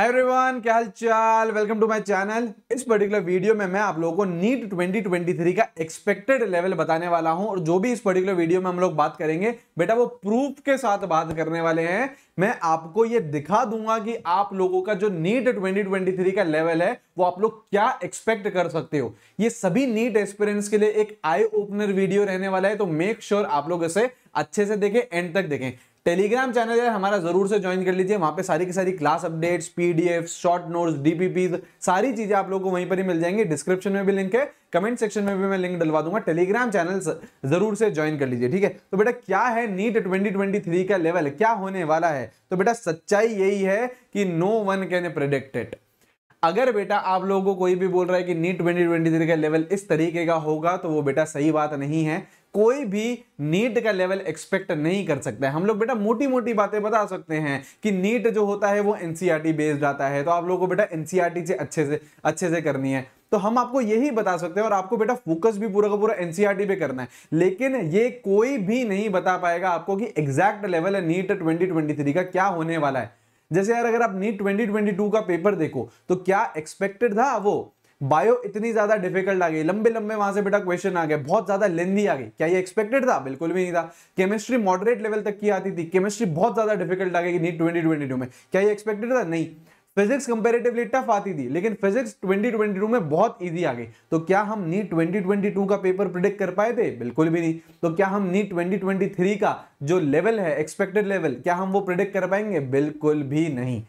Everyone क्या हाल चाल वेलकम टू माय चैनल इस पर्टिकुलर वीडियो में मैं आप लोगों को नीट 2023 का एक्सपेक्टेड लेवल बताने वाला हूँ और जो भी इस पर्टिकुलर वीडियो में हम लोग बात करेंगे, बेटा वो प्रूफ के साथ बात करने वाले हैं। मैं आपको ये दिखा दूँगा कि आप लोगों का जो नीट 2023 का लेवल है, वो आप लोग क्या एक्सपेक्ट कर सकते हो। ये सभी नीट एक्सपीरियंस के लिए एक आई ओपनर वीडियो रहने वाला है तो मेक श्योर sure आप लोग इसे अच्छे से देखें एंड तक देखें। टेलीग्राम चैनल है, हमारा ज़रूर से ज्वाइन कर लीजिए। वहाँ पे सारी की सारी class updates PDF short notes DPP सारी चीज़ें आप लोगों को वहीं पर ही मिल जाएँगी। डिस्क्रिप्शन में भी लिंक है कमेंट सेक्शन में भी मैं लिंक डलवा दूँगा। टेलीग्राम चैनल ज़रूर से ज्वाइन कर लीजिए, ठीक है? तो बेटा, क्या है नीट 2023 का लेवल क्या होने वाला है? तो बेटा, सच्चाई यही है कि नो वन कैन प्रिडिक्टेड अगर बेटा आप लोगों को कोई भी बोल रहा है कि नीट 2023 का लेवल इस तरीके का होगा तो वो बेटा सही बात नहीं है। कोई भी नीट का लेवल एक्सपेक्ट नहीं कर सकता है। हम लोग बेटा मोटी मोटी बातें बता सकते हैं कि नीट जो होता है वो एनसीईआरटी बेस्ड आता है। तो आप लोगों को बेटा एनसीईआरटी से अच्छे से अच्छे से करनी है। तो हम आपको यही बता सकते हैं और आपको बेटा फोकस भी पूरा का पूरा एनसीईआरटी पे करना है। लेकिन ये कोई भी नहीं बता पाएगा आपको कि एग्जैक्ट लेवल है नीट 2023 का क्या होने वाला है। जैसे यार अगर आप नीट 2022 का पेपर देखो तो क्या एक्सपेक्टेड था वो? बायो इतनी ज़्यादा डिफ़िकल्ट आ गई। लंबे लंबे वहाँ से बेटा क्वेश्चन आ गए। बहुत ज़्यादा लेंदी आ गई। क्या ये एक्सपेक्टेड था? बिल्कुल भी नहीं था। केमिस्ट्री मॉडरेट लेवल तक की आती थी। केमिस्ट्री बहुत ज़्यादा डिफ़िकल्ट आ गई नीट ट्वेंटी में। क्या ये एक्सपेक्टेड था? नहीं। फिजिक्स कंपेरेटिवली टफ आती थी, लेकिन फिजिक्स 2022 में बहुत इजी आ गई। तो क्या हम नीट 2022 का पेपर प्रिडिक्ट कर पाए थे? बिल्कुल भी नहीं। तो क्या हम नीट 2023 का जो लेवल है एक्सपेक्टेड लेवल क्या हम वो प्रिडिक्ट कर पाएँगे? बिल्कुल भी नहीं।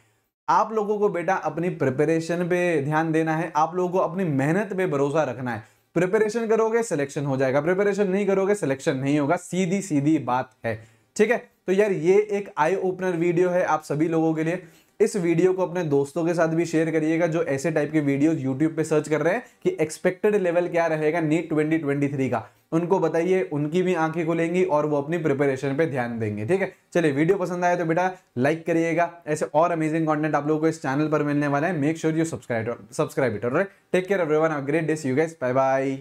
आप लोगों को बेटा अपनी प्रिपरेशन पे ध्यान देना है, आप लोगों को अपनी मेहनत पे भरोसा रखना है। प्रिपरेशन करोगे सिलेक्शन हो जाएगा। प्रिपरेशन नहीं करोगे सिलेक्शन नहीं होगा। सीधी सीधी बात है। ठीक है? तो यार ये एक आई ओपनर वीडियो है आप सभी लोगों के लिए। इस वीडियो को अपने दोस्तों के साथ भी शेयर करिएगा जो ऐसे टाइप के वीडियोस यूट्यूब पे सर्च कर रहे हैं कि एक्सपेक्टेड लेवल क्या रहेगा नीट 2023 का। उनको बताइए, उनकी भी आँखें खुलेंगी और वो अपनी प्रिपरेशन पे ध्यान देंगे, ठीक है? चलिए, वीडियो पसंद आए तो बेटा लाइक करिएगा। ऐसे और अमेजिंग कंटेंट आप लोगों को इस चैनल पर मिलने वाला है। Make sure you subscribe subscribe it take care everyone a great day you guys bye bye